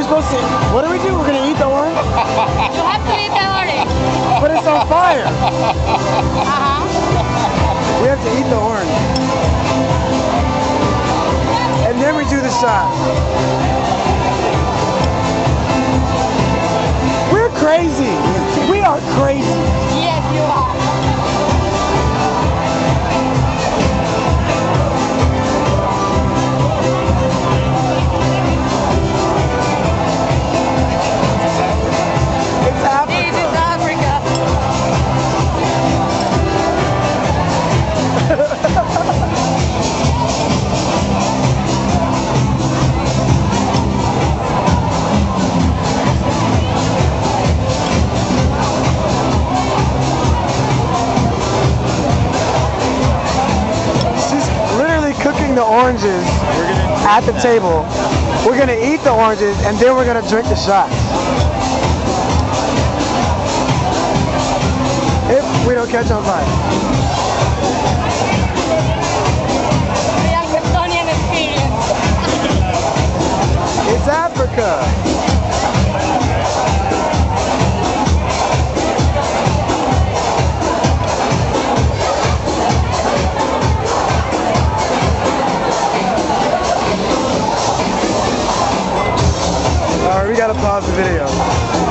we supposed to? What do we do? We're gonna eat the orange? you have to eat the orange. But it's on fire. Uh huh. We have to eat the orange. And then we do the shot. Cooking the oranges at the table. We're gonna eat the oranges and then we're gonna drink the shots. If we don't catch on fire. It's Africa. we gotta pause the video.